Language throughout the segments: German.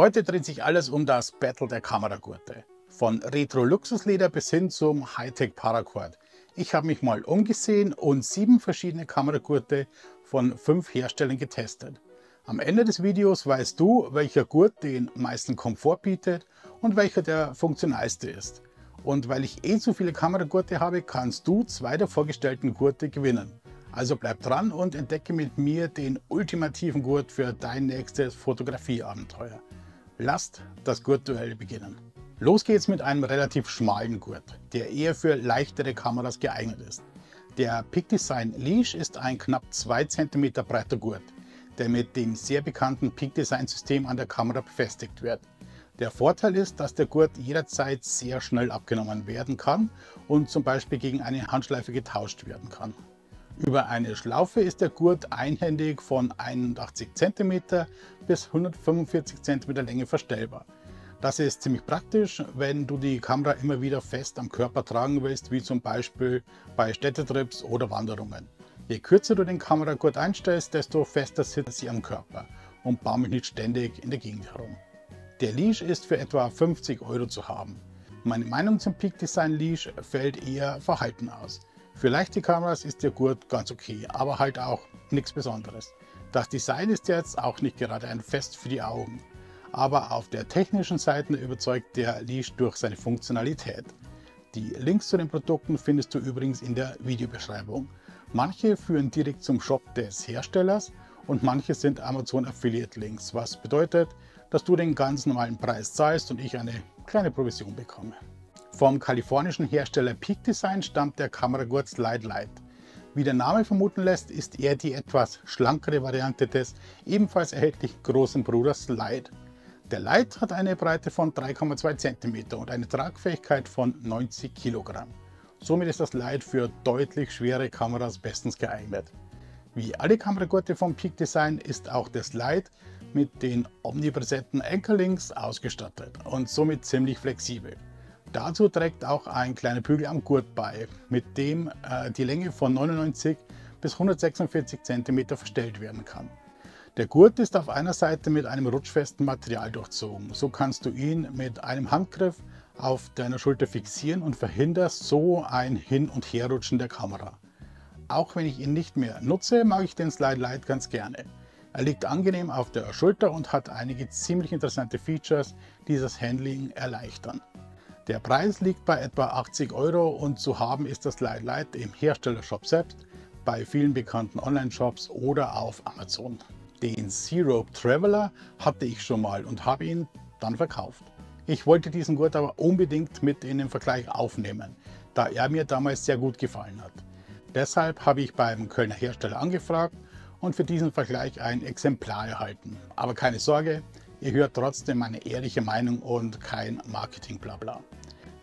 Heute dreht sich alles um das Battle der Kameragurte. Von Retro-Luxusleder bis hin zum Hightech Paracord. Ich habe mich mal umgesehen und sieben verschiedene Kameragurte von fünf Herstellern getestet. Am Ende des Videos weißt du, welcher Gurt den meisten Komfort bietet und welcher der funktionalste ist. Und weil ich eh zu viele Kameragurte habe, kannst du zwei der vorgestellten Gurte gewinnen. Also bleib dran und entdecke mit mir den ultimativen Gurt für dein nächstes Fotografieabenteuer. Lasst das Gurtduell beginnen. Los geht's mit einem relativ schmalen Gurt, der eher für leichtere Kameras geeignet ist. Der Peak Design Leash ist ein knapp 2 cm breiter Gurt, der mit dem sehr bekannten Peak Design System an der Kamera befestigt wird. Der Vorteil ist, dass der Gurt jederzeit sehr schnell abgenommen werden kann und zum Beispiel gegen eine Handschleife getauscht werden kann. Über eine Schlaufe ist der Gurt einhändig von 81 cm bis 145 cm Länge verstellbar. Das ist ziemlich praktisch, wenn du die Kamera immer wieder fest am Körper tragen willst, wie zum Beispiel bei Städtetrips oder Wanderungen. Je kürzer du den Kameragurt einstellst, desto fester sitzt sie am Körper und baumelt nicht ständig in der Gegend herum. Der Leash ist für etwa 50 Euro zu haben. Meine Meinung zum Peak Design Leash fällt eher verhalten aus. Für leichte Kameras ist der Gurt ganz okay, aber halt auch nichts Besonderes. Das Design ist jetzt auch nicht gerade ein Fest für die Augen aber auf der technischen Seite überzeugt der Leash durch seine Funktionalität. Die Links zu den Produkten findest du übrigens in der Videobeschreibung. Manche führen direkt zum Shop des Herstellers und manche sind Amazon Affiliate Links, was bedeutet, dass du den ganz normalen Preis zahlst und ich eine kleine Provision bekomme. Vom kalifornischen Hersteller Peak Design stammt der Kameragurt Slide Light. Wie der Name vermuten lässt, ist er die etwas schlankere Variante des ebenfalls erhältlichen großen Bruders Slide. Der Light hat eine Breite von 3,2 cm und eine Tragfähigkeit von 90 kg. Somit ist das Light für deutlich schwere Kameras bestens geeignet. Wie alle Kameragurte vom Peak Design ist auch das Light mit den omnipräsenten Ankerlinks ausgestattet und somit ziemlich flexibel. Dazu trägt auch ein kleiner Bügel am Gurt bei, mit dem äh, die Länge von 99 bis 146 cm verstellt werden kann. Der Gurt ist auf einer Seite mit einem rutschfesten Material durchzogen. So kannst du ihn mit einem Handgriff auf deiner Schulter fixieren und verhinderst so ein Hin- und Herrutschen der Kamera. Auch wenn ich ihn nicht mehr nutze, mag ich den Slide Light ganz gerne. Er liegt angenehm auf der Schulter und hat einige ziemlich interessante Features, die das Handling erleichtern. Der Preis liegt bei etwa 80 Euro und zu haben ist das Slide Light im Herstellershop selbst, bei vielen bekannten Online-Shops oder auf Amazon. Den Zero Traveler hatte ich schon mal und habe ihn dann verkauft. Ich wollte diesen Gurt aber unbedingt mit in den Vergleich aufnehmen, da er mir damals sehr gut gefallen hat. Deshalb habe ich beim Kölner Hersteller angefragt und für diesen Vergleich ein Exemplar erhalten. Aber keine Sorge, ihr hört trotzdem meine ehrliche Meinung und kein Marketing-Blabla.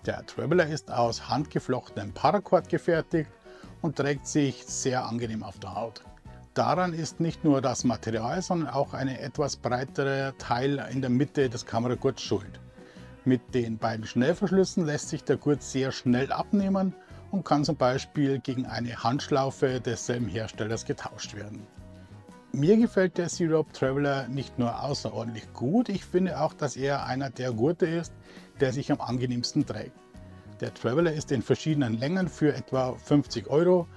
Der Traveler ist aus handgeflochtenem Paracord gefertigt und trägt sich sehr angenehm auf der Haut. Daran ist nicht nur das Material, sondern auch ein etwas breiterer Teil in der Mitte des Kameragurts schuld. Mit den beiden Schnellverschlüssen lässt sich der Gurt sehr schnell abnehmen und kann zum Beispiel gegen eine Handschlaufe desselben Herstellers getauscht werden. Mir gefällt der Syrup Traveler nicht nur außerordentlich gut, ich finde auch, dass er einer der Gurte ist, der sich am angenehmsten trägt. Der Traveler ist in verschiedenen Längen für etwa 50 Euro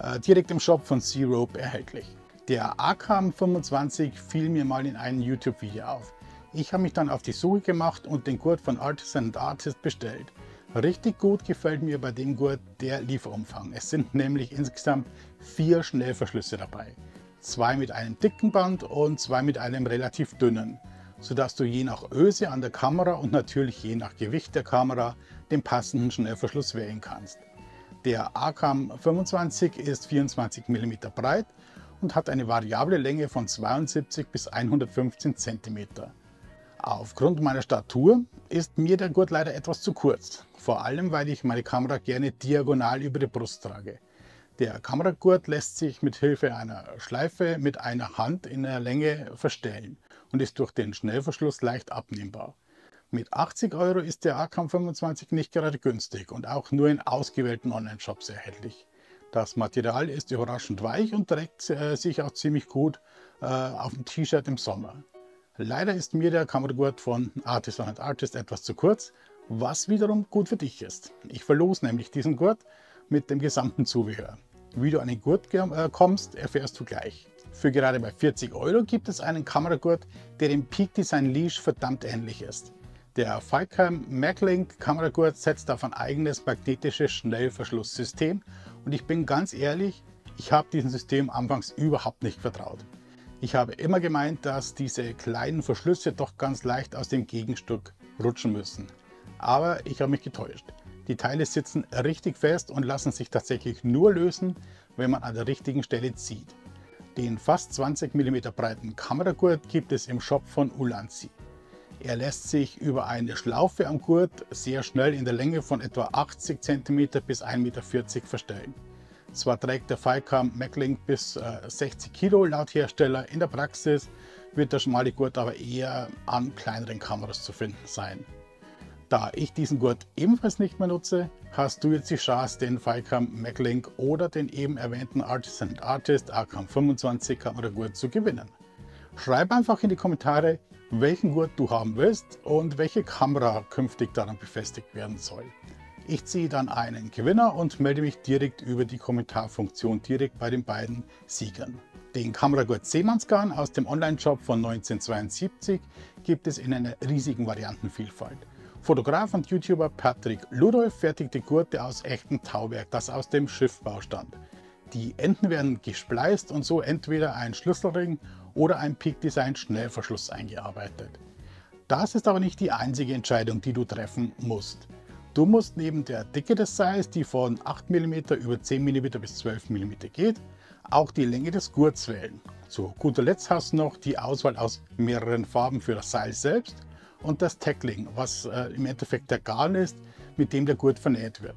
äh, direkt im Shop von C-Rope erhältlich. Der Arkham 25 fiel mir mal in einem YouTube-Video auf. Ich habe mich dann auf die Suche gemacht und den Gurt von Artisan Artist bestellt. Richtig gut gefällt mir bei dem Gurt der Lieferumfang. Es sind nämlich insgesamt vier Schnellverschlüsse dabei. Zwei mit einem dicken Band und zwei mit einem relativ dünnen, sodass du je nach Öse an der Kamera und natürlich je nach Gewicht der Kamera den passenden Schnellverschluss wählen kannst. Der Arkham 25 ist 24 mm breit und hat eine variable Länge von 72 bis 115 cm. Aufgrund meiner Statur ist mir der Gurt leider etwas zu kurz, vor allem weil ich meine Kamera gerne diagonal über die Brust trage. Der Kameragurt lässt sich mit Hilfe einer Schleife mit einer Hand in der Länge verstellen und ist durch den Schnellverschluss leicht abnehmbar. Mit 80 Euro ist der Arkham 25 nicht gerade günstig und auch nur in ausgewählten Online-Shops erhältlich. Das Material ist überraschend weich und trägt äh, sich auch ziemlich gut äh, auf dem T-Shirt im Sommer. Leider ist mir der Kameragurt von Artist on Artist etwas zu kurz, was wiederum gut für dich ist. Ich verlose nämlich diesen Gurt mit dem gesamten Zubehör. Wie du an den Gurt äh, kommst, erfährst du gleich. Für gerade bei 40 Euro gibt es einen Kameragurt, der dem Peak Design Leash verdammt ähnlich ist. Der Falcam MagLink Kameragurt setzt auf ein eigenes magnetisches Schnellverschlusssystem und ich bin ganz ehrlich, ich habe diesem System anfangs überhaupt nicht vertraut. Ich habe immer gemeint, dass diese kleinen Verschlüsse doch ganz leicht aus dem Gegenstück rutschen müssen. Aber ich habe mich getäuscht. Die Teile sitzen richtig fest und lassen sich tatsächlich nur lösen, wenn man an der richtigen Stelle zieht. Den fast 20 mm breiten Kameragurt gibt es im Shop von Ulanzi. Er lässt sich über eine Schlaufe am Gurt sehr schnell in der Länge von etwa 80 cm bis 1,40 m verstellen. Zwar trägt der Falcam MacLink bis äh, 60 Kilo laut Hersteller, in der Praxis wird der schmale Gurt aber eher an kleineren Kameras zu finden sein. Da ich diesen Gurt ebenfalls nicht mehr nutze, hast du jetzt die Chance, den Falcam MacLink oder den eben erwähnten Artisan Artist AKM25 Kameragurt zu gewinnen. Schreib einfach in die Kommentare, welchen Gurt du haben willst und welche Kamera künftig daran befestigt werden soll. Ich ziehe dann einen Gewinner und melde mich direkt über die Kommentarfunktion direkt bei den beiden Siegern. Den Kameragurt Seemannsgarn aus dem Online-Shop von 1972 gibt es in einer riesigen Variantenvielfalt. Fotograf und YouTuber Patrick Ludolf fertigte Gurte aus echtem Tauwerk, das aus dem Schiffbau stammt. Die Enden werden gespleist und so entweder ein Schlüsselring oder ein Peak Design Schnellverschluss eingearbeitet. Das ist aber nicht die einzige Entscheidung, die du treffen musst. Du musst neben der Dicke des Seils, die von 8 mm über 10 mm bis 12 mm geht, auch die Länge des Gurts wählen. Zu guter Letzt hast du noch die Auswahl aus mehreren Farben für das Seil selbst und das Tackling, was äh, im Endeffekt der Garn ist, mit dem der Gurt vernäht wird.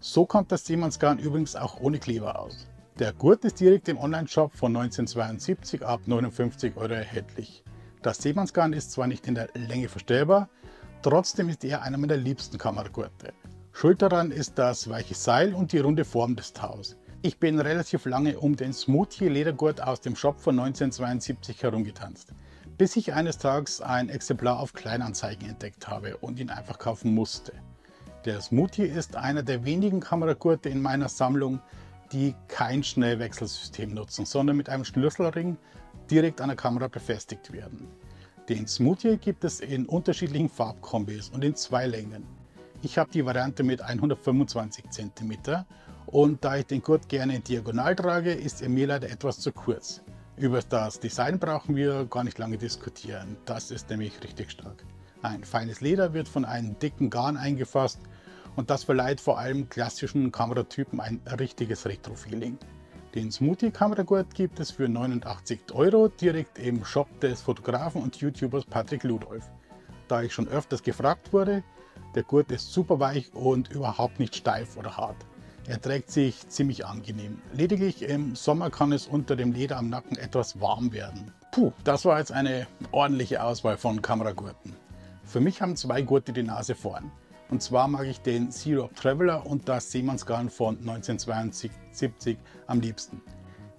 So kommt das Seemannsgarn übrigens auch ohne Kleber aus. Der Gurt ist direkt im Online-Shop von 1972 ab 59 Euro erhältlich. Das Seemannsgarn ist zwar nicht in der Länge verstellbar, Trotzdem ist er einer meiner liebsten Kameragurte. Schuld daran ist das weiche Seil und die runde Form des Taus. Ich bin relativ lange um den Smoothie Ledergurt aus dem Shop von 1972 herumgetanzt, bis ich eines Tages ein Exemplar auf Kleinanzeigen entdeckt habe und ihn einfach kaufen musste. Der Smoothie ist einer der wenigen Kameragurte in meiner Sammlung, die kein Schnellwechselsystem nutzen, sondern mit einem Schlüsselring direkt an der Kamera befestigt werden. Den Smoothie gibt es in unterschiedlichen Farbkombis und in zwei Längen. Ich habe die Variante mit 125 cm und da ich den Gurt gerne in diagonal trage, ist er mir leider etwas zu kurz. Über das Design brauchen wir gar nicht lange diskutieren, das ist nämlich richtig stark. Ein feines Leder wird von einem dicken Garn eingefasst und das verleiht vor allem klassischen Kameratypen ein richtiges Retro-Feeling. Den Smoothie Kameragurt gibt es für 89 Euro direkt im Shop des Fotografen und YouTubers Patrick Ludolf. Da ich schon öfters gefragt wurde, der Gurt ist super weich und überhaupt nicht steif oder hart. Er trägt sich ziemlich angenehm. Lediglich im Sommer kann es unter dem Leder am Nacken etwas warm werden. Puh, das war jetzt eine ordentliche Auswahl von Kameragurten. Für mich haben zwei Gurte die Nase vorn. Und zwar mag ich den Zero Traveler und das Seemannsgarn von 1972 am liebsten.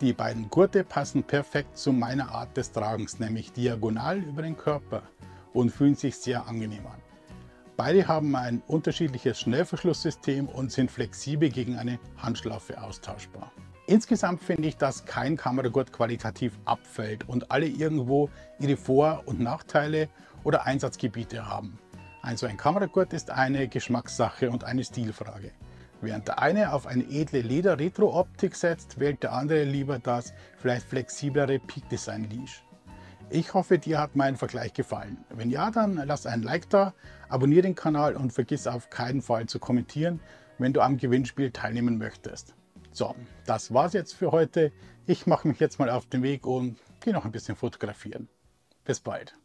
Die beiden Gurte passen perfekt zu meiner Art des Tragens, nämlich diagonal über den Körper und fühlen sich sehr angenehm an. Beide haben ein unterschiedliches Schnellverschlusssystem und sind flexibel gegen eine Handschlaufe austauschbar. Insgesamt finde ich, dass kein Kameragurt qualitativ abfällt und alle irgendwo ihre Vor- und Nachteile oder Einsatzgebiete haben. Also ein Kameragurt ist eine Geschmackssache und eine Stilfrage. Während der eine auf eine edle Leder-Retro-Optik setzt, wählt der andere lieber das vielleicht flexiblere Peak Design Leash. Ich hoffe, dir hat mein Vergleich gefallen. Wenn ja, dann lass ein Like da, abonniere den Kanal und vergiss auf keinen Fall zu kommentieren, wenn du am Gewinnspiel teilnehmen möchtest. So, das war's jetzt für heute. Ich mache mich jetzt mal auf den Weg und gehe noch ein bisschen fotografieren. Bis bald.